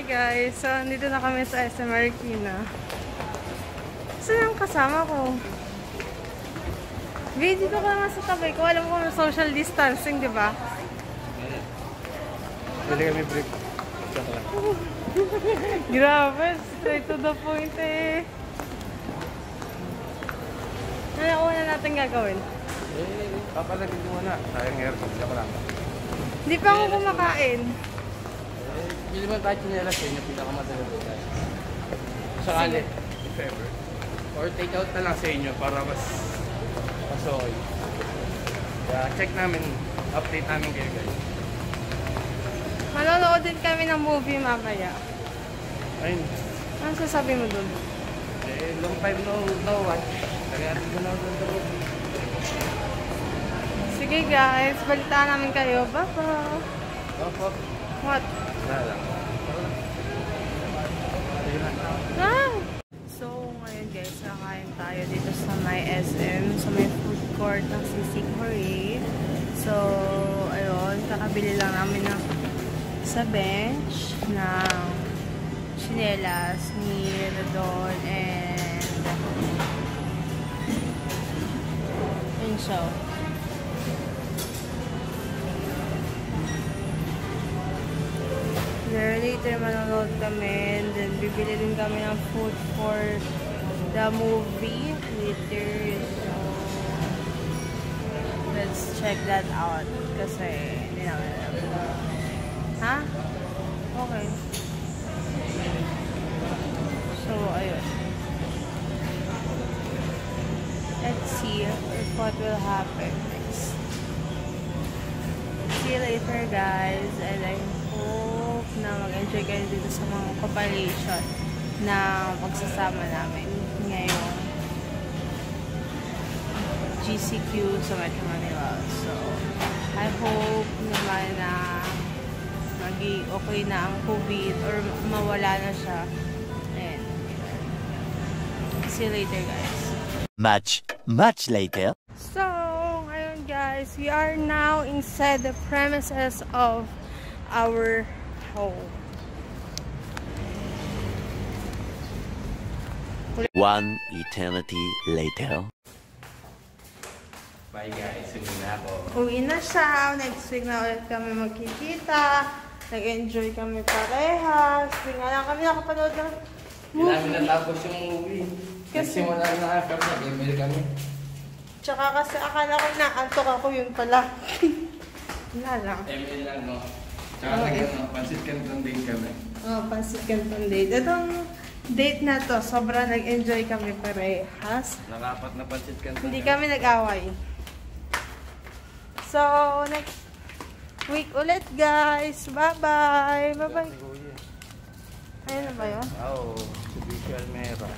guys, so nandito na kami sa SM Marikina. Saan yung kasama ko? Babe, dito ka naman sa tabi ko. Alam ko may social distancing, di ba? Pwede kami lang. Grabe, straight to the point eh. Ano una natin gagawin? Eh, papalagin mo na. Sayang aircon. Joke lang. Hindi pa ako kumakain. Eh, bili mo tayo chinelas. Pinakamadali ko tayo. Sakali. If ever. Or take out na lang sa inyo para mas mas okay. Kaya check namin. Update namin kayo guys. Manonood din kami ng movie mamaya. Ayun. Ano sasabi mo dun? Eh, long time no, no watch. Kaya natin ko na ako sa movie. Sige guys, balitaan namin kayo. Bye-bye. Opo. What? Wala. Ah! So, ngayon guys, nakain tayo dito sa may SM, sa may food court ng Sisig Hooray. So, ayun, kakabili lang namin ng sa bench ng chinelas ni Rodon and yun siya. Later manonood kami and then bibili din kami ng food for the movie later. So, let's check that out kasi hindi namin alam. Ha? Okay. So, ayun. Let's see what will happen next. See you later, guys. And I hope na mag-enjoy kayo dito sa mga compilation na pagsasama namin ngayong GCQ sa Metro Manila. So, I hope naman na magi okay na ang COVID or mawala na siya. And, see you later, guys. Much, much later. So, ngayon guys, we are now inside the premises of our home. One eternity later. Bye guys. Sige na ako. Uwi na siya. Next week na ulit kami magkikita. Nag-enjoy kami parehas. Hindi nga lang kami nakapanood ng Hindi namin movie. natapos yung movie. Kasi- wala na after na. Email kami. Tsaka kasi akala ko naantok ako yun pala. Wala lang. Email lang, no? Tsaka Oo, nag eh. ano, pansit canton din kami. Oh, pansit canton date. Itong date na to, sobrang nag-enjoy kami parehas. Nakapat na pansit canton. Hindi kami nag-away. So, next week ulit guys. Bye-bye. Bye-bye. Ayun na ba yun? Oo, si Bishi Almera.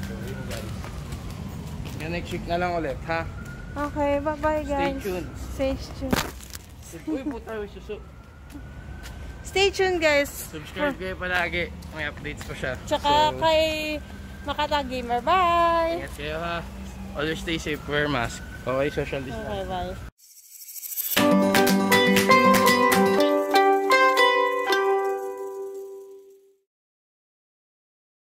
So yun guys. Yan next week na lang ulit, ha? Okay, bye-bye Stay guys. tuned. Stay tuned. Uy, puta, uy, susu. Stay tuned guys. Subscribe kayo palagi. May updates pa siya. Tsaka So, kay Makata Gamer. Bye! Ingat kayo ha. Always stay safe, wear mask. Okay, social distance. Okay, bye.